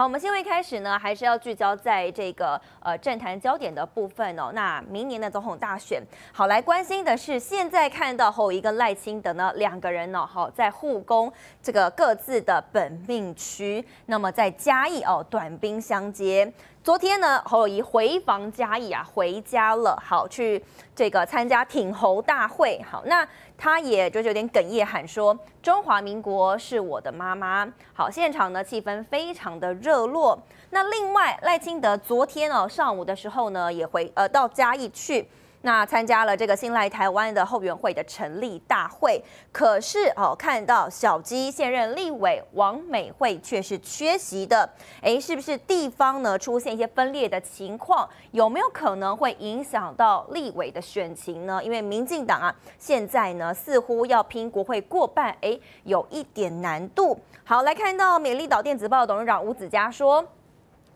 好，我们新闻一开始呢，还是要聚焦在这个呃政坛焦点的部分哦。那明年的总统大选，好来关心的是，现在看到侯一跟赖清德呢两个人呢，好在护工这个各自的本命区，那么在嘉义哦短兵相接。昨天呢，侯友谊回防嘉义啊，回家了，好去这个参加挺侯大会。好，那他也就是有点哽咽喊说：“中华民国是我的妈妈。”好，现场呢气氛非常的热络。那另外赖清德昨天哦上午的时候呢，也回呃到嘉义去。那参加了这个新来台湾的后援会的成立大会，可是哦，看到小鸡现任立委王美惠却是缺席的，哎，是不是地方呢出现一些分裂的情况？有没有可能会影响到立委的选情呢？因为民进党啊，现在呢似乎要拼国会过半，哎，有一点难度。好，来看到美丽岛电子报董事长吴子嘉说。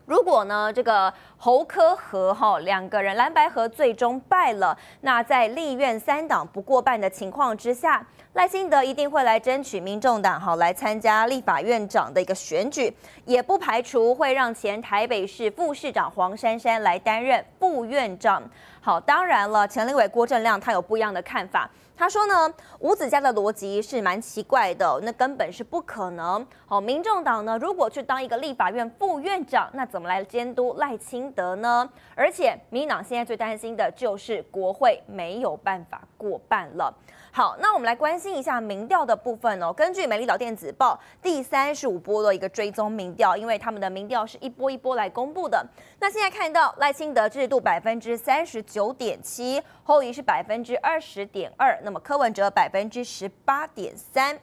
如果呢，这个侯科和哈两个人蓝白河最终败了，那在立院三党不过半的情况之下，赖清德一定会来争取民众党哈来参加立法院长的一个选举，也不排除会让前台北市副市长黄珊珊来担任副院长。好，当然了，前立委郭正亮他有不一样的看法。他说呢，吴子嘉的逻辑是蛮奇怪的，那根本是不可能。好，民众党呢，如果去当一个立法院副院长，那怎么来监督赖清德呢？而且，民党现在最担心的就是国会没有办法过半了。好，那我们来关心一下民调的部分哦。根据美丽岛电子报第三十五波的一个追踪民调，因为他们的民调是一波一波来公布的。那现在看到赖清德制度百分之三十九点七，后移是百分之二十点二，那么柯文哲百分之十八点三。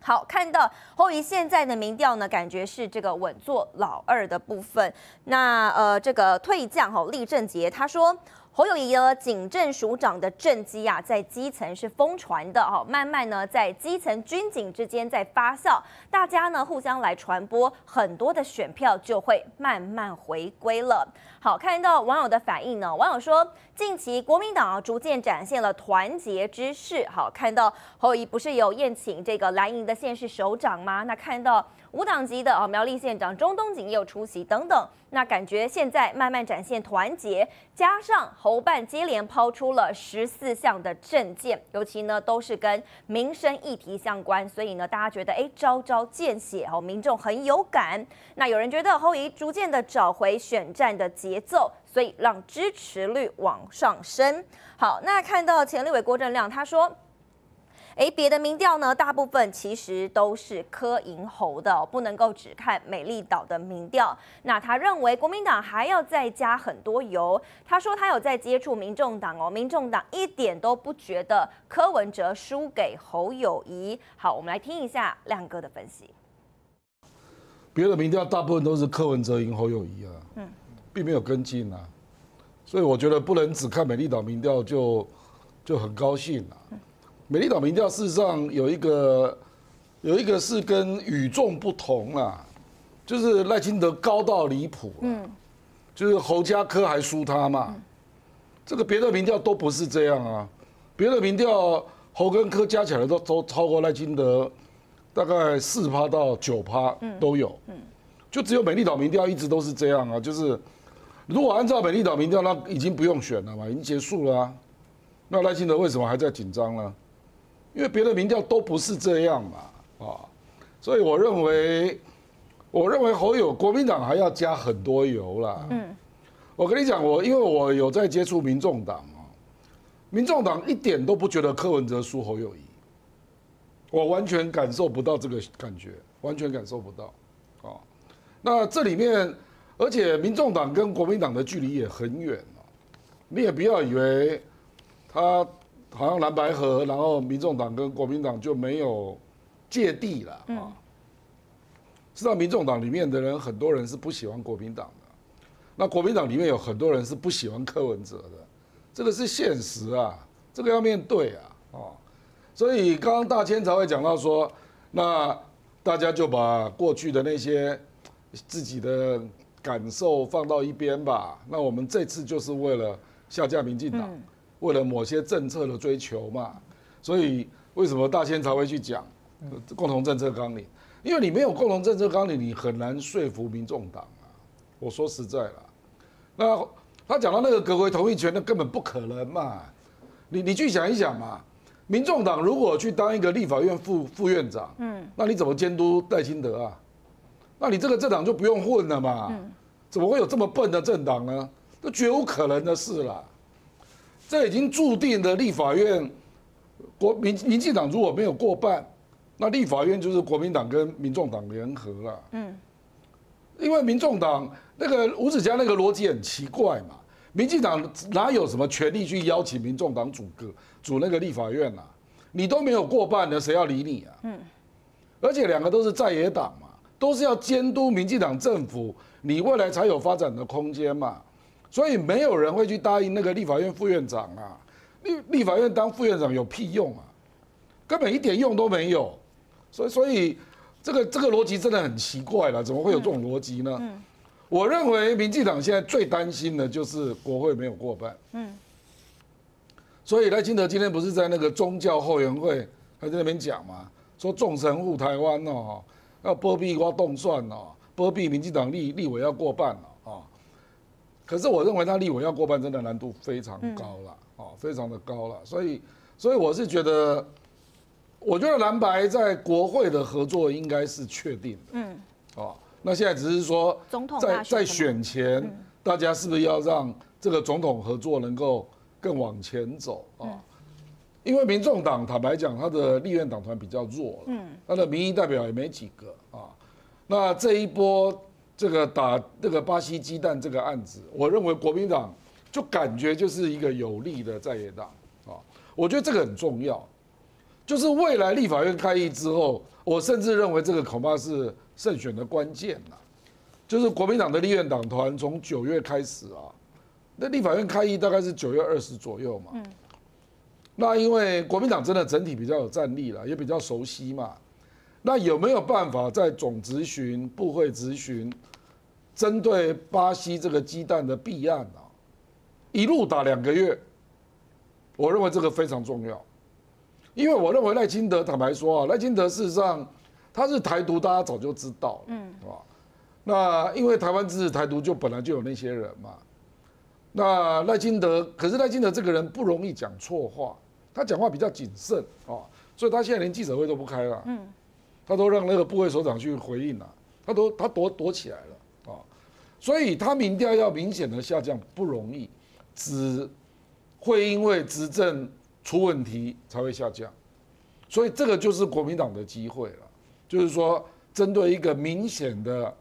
好，看到后移现在的民调呢，感觉是这个稳坐老二的部分。那呃，这个退将哈厉正杰他说。侯友谊呢，警政署长的政绩啊，在基层是疯传的哦，慢慢呢，在基层军警之间在发酵，大家呢互相来传播，很多的选票就会慢慢回归了。好，看到网友的反应呢，网友说，近期国民党啊逐渐展现了团结之势。好，看到侯友谊不是有宴请这个蓝营的县市首长吗？那看到。无党籍的哦，苗栗县长中东锦也有出席等等，那感觉现在慢慢展现团结，加上侯办接连抛出了十四项的政见，尤其呢都是跟民生议题相关，所以呢大家觉得哎招招见血哦，民众很有感。那有人觉得侯怡逐渐的找回选战的节奏，所以让支持率往上升。好，那看到前立委郭正亮他说。哎，别的民调呢，大部分其实都是柯银侯的，不能够只看美丽岛的民调。那他认为国民党还要再加很多油。他说他有在接触民众党哦，民众党一点都不觉得柯文哲输给侯友谊。好，我们来听一下亮哥的分析。别的民调大部分都是柯文哲赢侯友谊啊，嗯，并没有跟进啊，所以我觉得不能只看美丽岛民调就就很高兴啊。美丽岛民调事实上有一个，有一个是跟与众不同啦，就是赖清德高到离谱，嗯，就是侯家科还输他嘛，这个别的民调都不是这样啊，别的民调侯跟科加起来都都超过赖清德，大概四趴到九趴都有，嗯，就只有美丽岛民调一直都是这样啊，就是如果按照美丽岛民调，那已经不用选了嘛，已经结束了啊，那赖清德为什么还在紧张呢？因为别的民调都不是这样嘛，啊，所以我认为，我认为侯友国民党还要加很多油啦。嗯，我跟你讲，我因为我有在接触民众党啊，民众党一点都不觉得柯文哲输侯友谊，我完全感受不到这个感觉，完全感受不到，啊，那这里面，而且民众党跟国民党的距离也很远你也不要以为他。好像蓝白河，然后民众党跟国民党就没有芥蒂了啊。知道民众党里面的人，很多人是不喜欢国民党的，那国民党里面有很多人是不喜欢柯文哲的，这个是现实啊，这个要面对啊，哦。所以刚刚大千才会讲到说，那大家就把过去的那些自己的感受放到一边吧。那我们这次就是为了下架民进党。为了某些政策的追求嘛，所以为什么大千才会去讲共同政策纲领？因为你没有共同政策纲领，你很难说服民众党啊。我说实在了，那他讲到那个阁回同意权，那根本不可能嘛。你你去想一想嘛，民众党如果去当一个立法院副副院长，嗯，那你怎么监督戴清德啊？那你这个政党就不用混了嘛？怎么会有这么笨的政党呢？这绝无可能的事了。这已经注定的立法院国民民进党如果没有过半，那立法院就是国民党跟民众党联合了。嗯，因为民众党那个吴子嘉那个逻辑很奇怪嘛。民进党哪有什么权利去邀请民众党组个组那个立法院啊？你都没有过半的，谁要理你啊？嗯，而且两个都是在野党嘛，都是要监督民进党政府，你未来才有发展的空间嘛。所以没有人会去答应那个立法院副院长啊。立立法院当副院长有屁用啊？根本一点用都没有。所以所以这个这个逻辑真的很奇怪了，怎么会有这种逻辑呢？我认为民进党现在最担心的就是国会没有过半。嗯，所以赖清德今天不是在那个宗教后援会他在那边讲嘛，说众神护台湾哦，要波比瓜动算哦，波比民进党立立委要过半了啊。可是我认为他立委要过半真的难度非常高了哦，非常的高了。所以，所以我是觉得，我觉得蓝白在国会的合作应该是确定的。嗯，哦。那现在只是说，总统在在选前，大家是不是要让这个总统合作能够更往前走啊？因为民众党坦白讲，他的立院党团比较弱了，嗯，他的民意代表也没几个啊。那这一波这个打这个巴西鸡蛋这个案子，我认为国民党就感觉就是一个有利的在野党啊。我觉得这个很重要，就是未来立法院开议之后，我甚至认为这个恐怕是。胜选的关键呐，就是国民党的立院党团从九月开始啊，那立法院开议大概是九月二十左右嘛。嗯。那因为国民党真的整体比较有战力了，也比较熟悉嘛。那有没有办法在总咨询、部会咨询，针对巴西这个鸡蛋的弊案啊，一路打两个月？我认为这个非常重要，因为我认为赖清德坦白说啊，赖清德事实上。他是台独，大家早就知道，嗯，是吧？那因为台湾支持台独，就本来就有那些人嘛。那赖清德，可是赖清德这个人不容易讲错话，他讲话比较谨慎啊，所以他现在连记者会都不开了，嗯，他都让那个部会首长去回应了，他都他躲躲起来了啊，所以他民调要明显的下降不容易，只会因为执政出问题才会下降，所以这个就是国民党的机会了。就是说，针对一个明显的、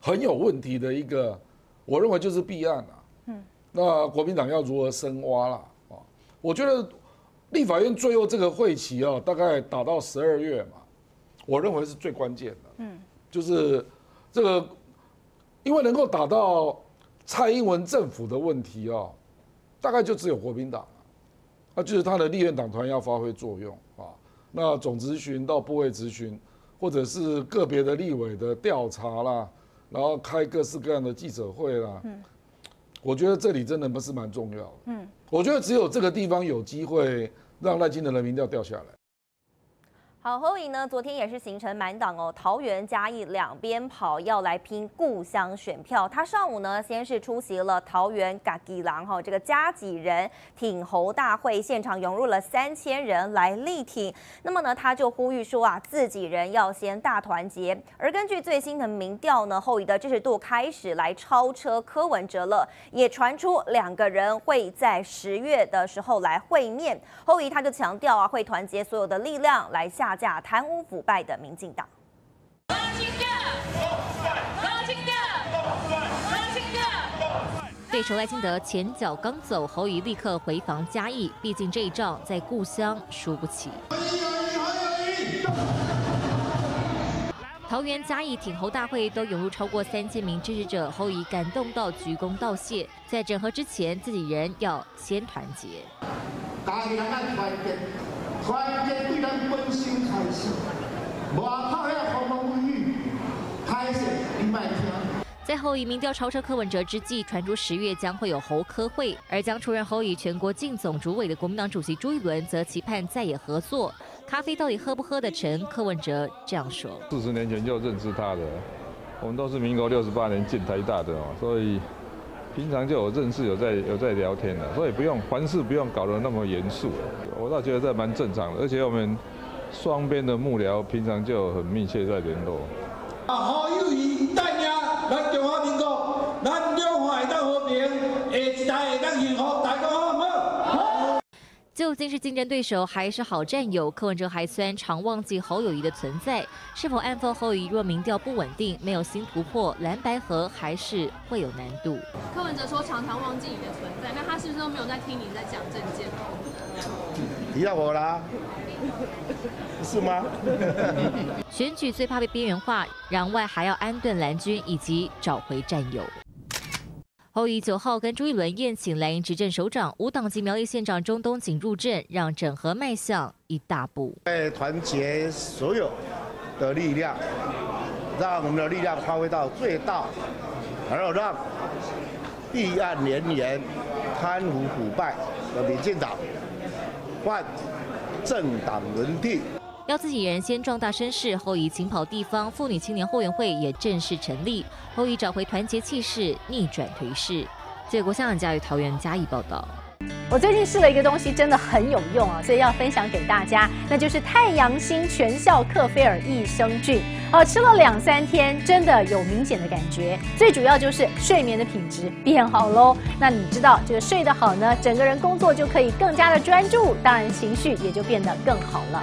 很有问题的一个，我认为就是弊案了。嗯，那国民党要如何深挖啦啊？我觉得立法院最后这个会期啊，大概打到十二月嘛，我认为是最关键的。嗯，就是这个，因为能够打到蔡英文政府的问题啊，大概就只有国民党那就是他的立院党团要发挥作用啊。那总咨询到部位咨询，或者是个别的立委的调查啦，然后开各式各样的记者会啦，嗯，我觉得这里真的不是蛮重要的，嗯，我觉得只有这个地方有机会让赖清德的民调掉下来。好，侯颖呢？昨天也是行程满档哦，桃园嘉义两边跑，要来拼故乡选票。他上午呢，先是出席了桃园嘎吉郎哈这个加己人挺侯大会，现场涌入了三千人来力挺。那么呢，他就呼吁说啊，自己人要先大团结。而根据最新的民调呢，侯乙的支持度开始来超车柯文哲了，也传出两个人会在十月的时候来会面。侯乙他就强调啊，会团结所有的力量来下。假贪污腐败的民进党。对手赖清德前脚刚走，侯乙立刻回防嘉义，毕竟这一仗在故乡输不起。桃园嘉义挺侯大会都涌入超过三千名支持者，侯乙感动到鞠躬道谢，在整合之前，自己人要先团结。团结对咱本心开始，外口遐风风雨雨，开始。你卖听。在侯乙民调超车柯文哲之际，传出十月将会有侯科会，而将出任侯以全国竞总主委的国民党主席朱一伦则期盼再也合作。咖啡到底喝不喝得成？柯文哲这样说：四十年前就认识他的，我们都是民国六十八年进台大的哦，所以平常就有认识，有在有在聊天的，所以不用凡事不用搞得那么严肃。我倒觉得这蛮正常的，而且我们双边的幕僚平常就很密切在联络。究竟是竞争对手还是好战友？柯文哲还虽然常忘记侯友谊的存在，是否安抚侯友谊？若民调不稳定，没有新突破，蓝白河还是会有难度。柯文哲说常常忘记你的存在，那他是不是都没有在听你在讲政见？提到我啦。是吗？选举最怕被边缘化，攘外还要安顿蓝军以及找回战友。后以九号跟朱一伦宴请蓝营执政首长、无党籍苗栗县长钟东锦入阵，让整合迈向一大步。在团结所有的力量，让我们的力量发挥到最大，然后让弊案连连、贪腐腐败的民进党换。政党轮替，要自己人先壮大声势，后以请跑地方妇女青年后援会也正式成立，后以找回团结气势，逆转颓势。结果香港教育桃园加以报道。我最近试了一个东西，真的很有用啊，所以要分享给大家，那就是太阳星全效克菲尔益生菌。哦，吃了两三天，真的有明显的感觉。最主要就是睡眠的品质变好喽。那你知道，这个睡得好呢，整个人工作就可以更加的专注，当然情绪也就变得更好了。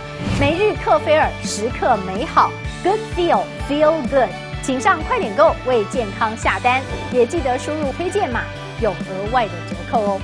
每日克菲尔，时刻美好，Good feel feel good，请上快点购为健康下单，也记得输入推荐码，有额外的折扣哦。